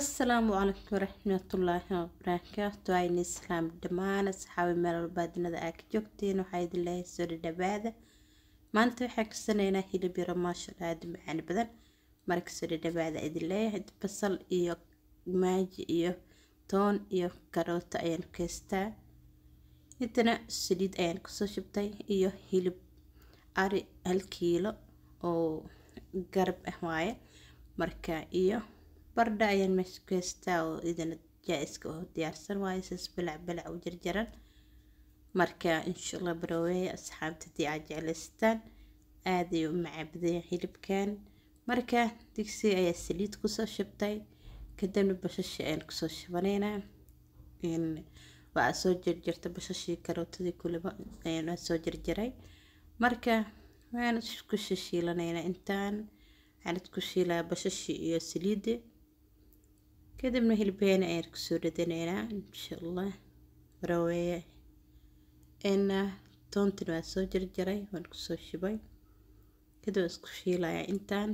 asalaamu calaykum waraxmatullaahi wabarakaatu ayni islaam dhammaan asxaabi meel walba adnada aa ka joogtiin waxaa idin leeyahay soo dhadhawaada maanta waxaan kasanaynaa hilib yaro maashala aada macaan badan marka soo dhadhawaada idin leeyahay basal iyo maaji iyo toon iyo karooto ayaan kaystaa intana saliid ayaan ku soo shubtay iyo hilib ari hal kiilo oo garab ah waaye marka iyo bardha ayaan meesha ku haystaa oo idana jaa-iska oo diyaarsan waayo saas balac balac u jarjaran. Marka insha allah baraweeye asxaabta haddii aad jeclaystaan aad ayuu u hilibkan marka digsi ayaa saliid ku soo shubtay kadibna bashashi ayaan ku soo shubaneynaa waa soo jarjarta bashashii karootadii kuliba ayaan soo jarjaray. Marka waan ku shishiilaneynaa intaan waxaan ku shiilaa bashashii iyo saliidii kadibna hilbeena ayaan ku soo dhadanaynaa insha allah baraweeye ina toontin waa soo jarjaray waan ku soo shubay kadib waan isku shiilayaa intaan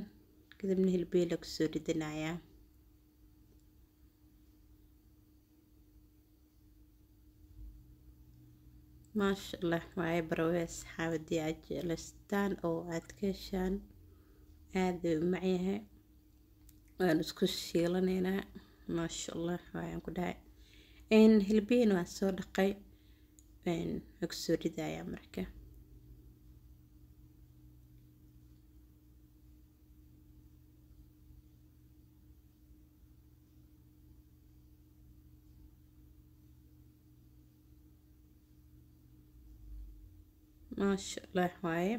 kadibna hilbeela ku soo dhadanayaa maasha allah waaye baraweeye asxaabadii aad jeclaystaan oo aad ka heshaan aad bay u macyahay waan isku shiilanaynaa maasha allah waayaan ku dhahay hilbihiina waan soo dhaqay. Waan ku soo ridayaa marka. Maasha allah waaye.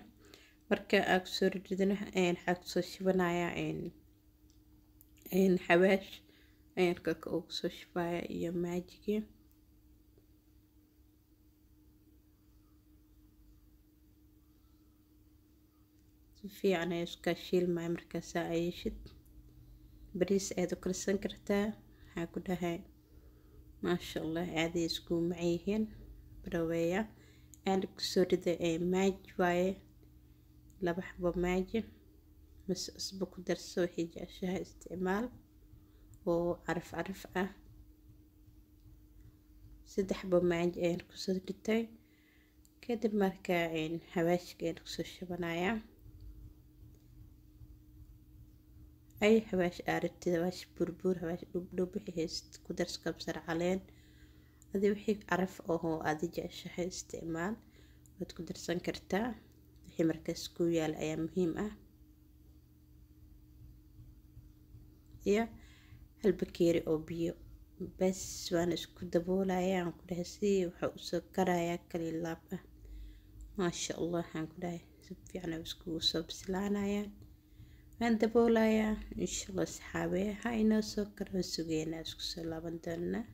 Marka aa ku soo rididana waxaa ku soo shibanayaa xawaash kaka ugu soo shubaya iyo maajigii si fiican ay iskaa shiilmaya markaasaa ayeshid bariis aad u karsan kartaa waxaa ku dhahay maasha allah aaday isku macyihiin baraweeya aan ku soo riday maaj waaye laba xabo maaji mase cusbo ku darso waxay jeceshaha isticmaal oo caraf caraf ah. Saddex xabo maaji ayaan ku soo ritay kadib markaa hawaashka ayaan ku soo shubanayaa ay hawaash aaratid hawaash burbuur hawaash dhubdhub wixii hayst ku darso kabsar caleen. Adi wixii caraf ahoo aada jeceshahay isticmaal waad ku darsan kartaa. Wixii markaas ku yaal ayaa muhiim ah. Iyo hal bakeeri oo biyo. Bas waana isku daboolayaa aan ku dhahay si waxaa u soo karayaa kalilaab ah. Maasha allah aan ku dhahay si fiican ay iskugu soo bislaanayaan waan daboolayaa insha allah saxaabe ha inoo soo karo sugeynaa isku soo laaban doonaa.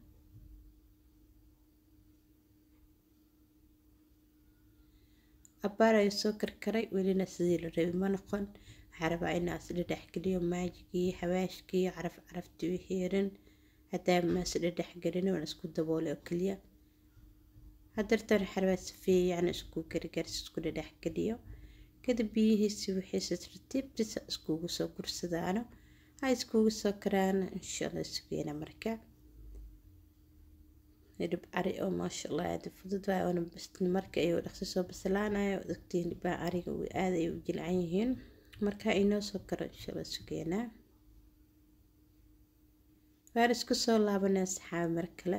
Cabaar ayaa soo karkaray welina sidii la rabay ma noqon waxaa rabaa inaa isdhedhex geliyo maajigii xawaashkii caraf caraftii wixii yaran hadaa ma isdhedhex gelin waan isku daboolay oo keliya hadartan waxaa rabaa si fiican isku gargaarsi isku dhedhex geliyo kadib biyihiisi wixiisa tartiibtiisa iskugu soo gursadaano ha iskugu soo karaan insha allah sugeena marka hilib cari oo maasha allah aada fudud waay oona marka ayuu dhaqsi soo bislaanayo ogtiin dhibaa cariga aada ay u jilcan yihiin marka inoo soo karo insha allah sugeenaa. Waan isku soo laabanay asxaabi mar kale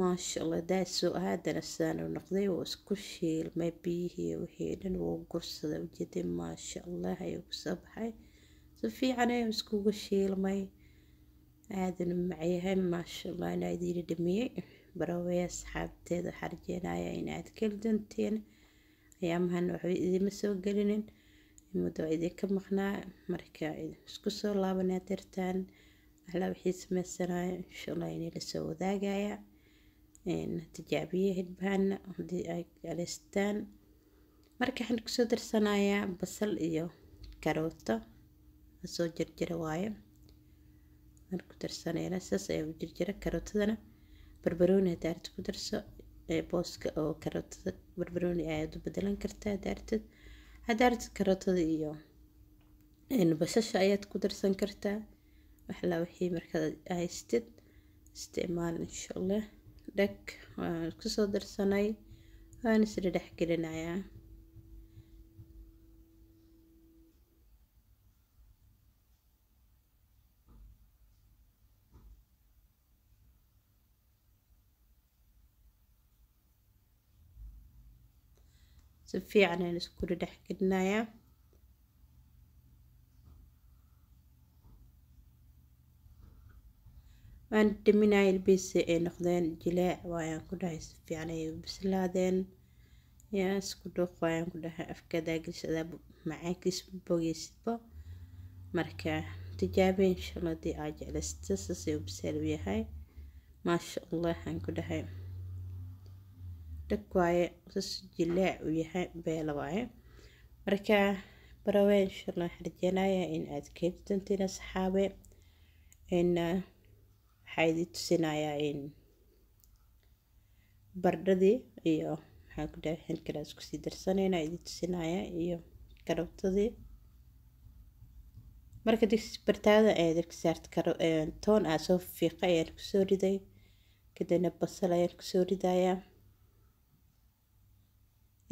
maasha allah daasoo haddana sidaan u noqday wuu isku shiilmay biyihii wixii dhan wuu gursaday. Ujeeday maasha allah ayuu ku soo baxay. Si fiican ayuu iskugu shiilmay. Aadana macyahay maasha allah inaa idiin dhamiyey baraweya asxaabteeda waxaa rajeenaya inaad keli doonteen ayaamahan waxba idima soo gelinin muddo waa idinka maqnaa marka isku soo laabanaa dartaan waxlaa wixii sameysanayo insha allah inay la soo wadaagaya tijaabiye hidbaana haddii ay jeclaystaan marka waxaan ku soo darsanayaa basal iyo karooto soo jarjara waayo. Waan ku darsanayna saas ayaa u jarjara karootadana. Barbarooni hadda aragtid ku darso booska oo karootada barbarooni ayaad u bedelan kartaa hadda aragtid hadda aragtid karootada iyo bashasha ayaad ku darsan kartaa. Waxla wixii markaad haystid isticmaal insha allah. Dhag waan ku soo darsanay waan isla dhex gelinayaa si fiican ayaan iskula dhex gelinayaa waan dhaminaya ilbiisi ay noqdeen jileec waayaan ku dhahay si fiican ay u bislaadeen yaa isku dhuuq waayaan ku dhahay afkadaa gelisadaa macaankiis bogeysidba marka tijaabi insha allah haddii aa jeclaysta saasay u yahay maasha allah aan ku dhahay dhag waaye sas jileec u yahay beela waaye. Marka barawe insha allah waxaan rajeynayaa in aad ka heli doontiin asxaabe in waxaa idin tusinayaa in bardhadii iyo maxaan ku dhahay xilkana isku sii darsanayna idin tusinayaa iyo karabtadii marka digsi bartaada ayaa dabka saarta toon aa soo fiiqa ayaan ku soo riday kadibna basal ayaan ku soo ridayaa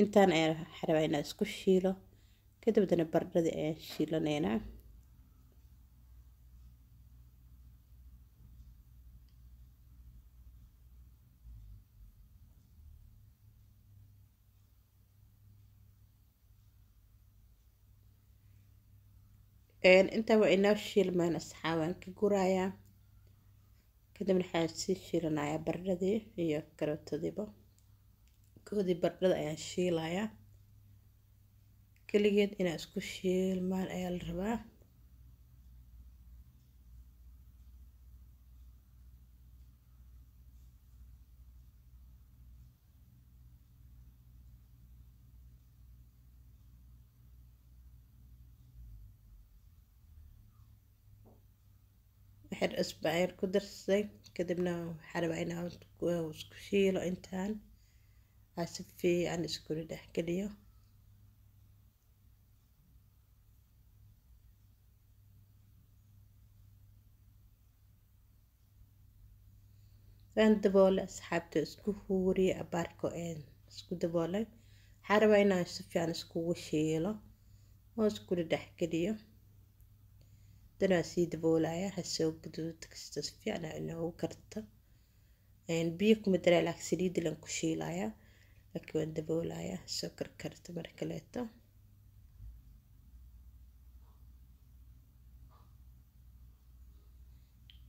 intaan ayaan xarabaa inaan isku shiilo. Kadibna bardhadii ayaan shiilanaynaa. Intaa waa inoo shiilmaan asxaabaan ka gurayaa kadibna waxaan sii shiilanayaa bardhadii iyo karootadiiba koodii bardhada ayaan shiilayaa keligeed inaa isku shiilmaan ayaa la rabaa. Cusba ayaan ku darsaday kadibna waxaa rabaa inaan isku shiilo intaan aa si fiican iskula dhex geliyo waan daboolay asxaabta isku huuriye abaarko isku daboolay waxaa rabaa inaan si fiican iskugu shiilo oo iskula dhex geliyo danaa sii daboolaya hasoo gaduud kasta si fiican inoogu karto biyo kuma daraa laakiin saliidda lan ku shiilaya laakiin waan daboolaya hasoo karkarto mar kaleeto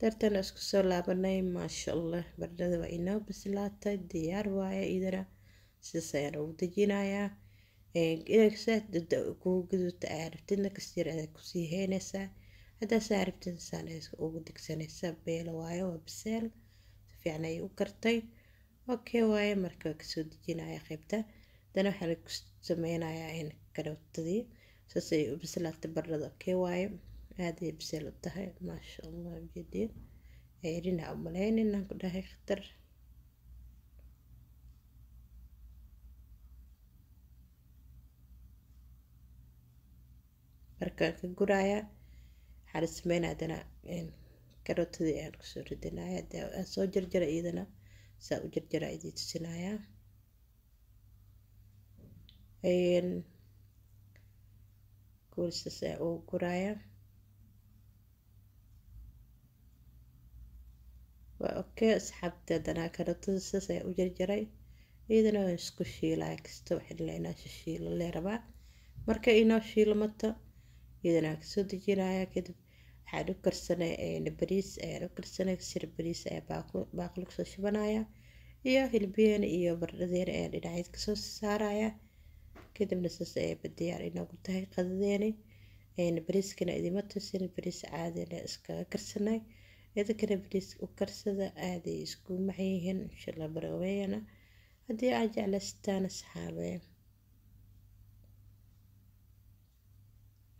dartana isku soo laabanay maasha allah bardhada waa inoo bislaatay diyaar waaye idana sidaas ayaan ugu dejinayaa kugu gaduudta ayaa rabtidna kasir ayaa ku sii heynaysaa haddaa saa rabtid saan ugu digsanaysaa beelo waaye waa biseel si fiican ayay u kartay okay waaye marka waa ka soo dejinaya qaybta dana waxaa lagu sameynayaa karootadii saas ay u bislaatay bardhada okay waaye aaday biseel u tahay maasha allah ujeediin ceerina umaleyn inaan ku dhahay khatar. Markaan ka gurayaa waxaa la sameynaya hadana karootadii ayaan ku soo ridinaya aan soo jarjara iyadana saa u jarjara idii tusinayaa kuulsas ayaa ugu guraya waa okay asxaabta hadana karootada sidaas ayaa u jarjaray iyadana waan isku shiilaya kasta waxaa la inaa shishiilo lee rabaa marka inoo shiilmato iyadana waan ka soo dejinaya kadib waxaan u karsanay bariis ayaan u karsanay sir bariis ayaa baaquli ku soo shubanaya iyo hilbiyeena iyo bardhadeena ayaan dhinacyada ka soo saaraya kadibna saas ayay diyaar inoogu tahay qadadeeni bariiskana idima tusin bariis caadina iskaga karsanay idinkana bariis u karsada aaday isku macaan yihiin baraweeyana haddii aad jeclaystaan asxaabee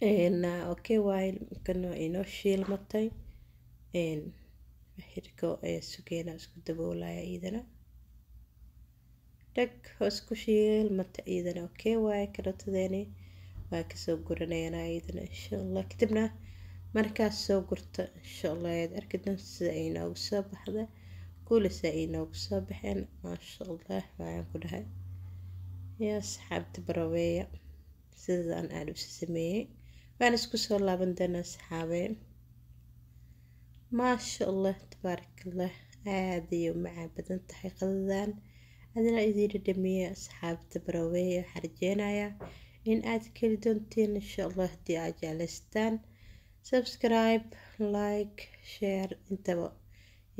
okay waaye kana inoo shiilmatay xirko ayaa sugeena isku daboolaya iidana dhag hoos ku shiilmata iidana okay waaye karootadeeni waa ka soo guranayana iidana insha allah kadibna markaas soo gurta insha allah ayaad arki doonta sida ay inoogu soo baxda kuulisa ay inoogu soo baxeen maasha allah waxaan ku dhahay yaa asxaabta baraweeya sidaan aan usi sameeyey waan isku soo laaban doonaa asxaabeen maasha allah tabaarakallah aada ayay u macaan badan tahay qadadan adina idiin dhadhamiye asxaabta baraweeya waxaa rajeynayaa in aad keli doontiin insha allah haddii aad jeclaystaan. Subscribe like share intaba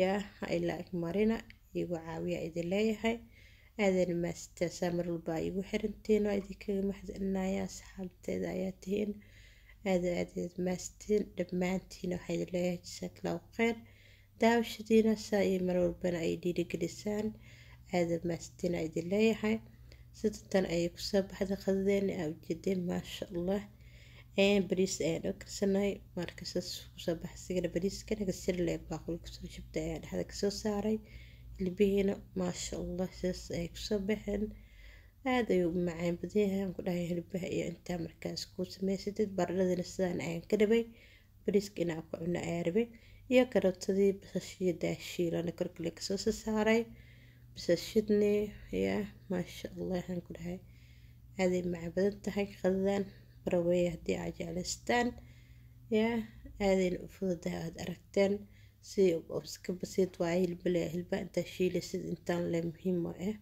yaa ha ilaa ig marina igu caawiya idin leeyahay. Aadan maastaasaa mar walba igu xirantiin waa idinkaga maxdalinaya asxaabteeda ayaa tihiin aada aadaad maastiin dhammaantiin waxaa idin leeyahay jasaakallaahu kheyr daawashadiina saa iyo mar walbana ay dhiirigelisaan aada maastiin aa idin leeyahay sidatan ayay ku soo baxda qadadeena aa ujeedeen maasha allah bariis ayaan oo karsanay marka saas ku soo baxa sigana bariiskana kasirle baaquli ku soo shubtay ayaa dhexda ka soo saaray hilbihiina maasha allah sidaas ayay ku soo baxeen aada ayuu u macaan badanyahay aan ku dhahay hilbaha iyo intaa markaas ku samaysatid baradhadina sidaan ayaan ka rabay bariiska inaan ku cuno ayaa rabay iyo karootadii basashiyo daashiilana korkale ka soo saaray. Basashidni yaa maasha allah aan ku dhahay aaday macaan badan tahay qadadan baraweeye haddii aad jeclaystaan yaa aadayna u fududahay aada aragteen si iska basiid waaye hilbale hilba intaa shiilaysid intaan le muhiim oo ah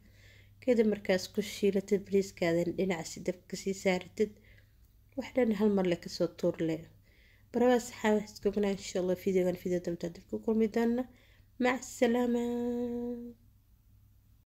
كده مركز كشيلة تبريز كادن إن عسيد بكسي سارتد وحدان هالمر لك سوطور لي برواس حاس كوكنا إن شاء الله فيديو غان فيديو دمتاد بكوكو مع السلامة.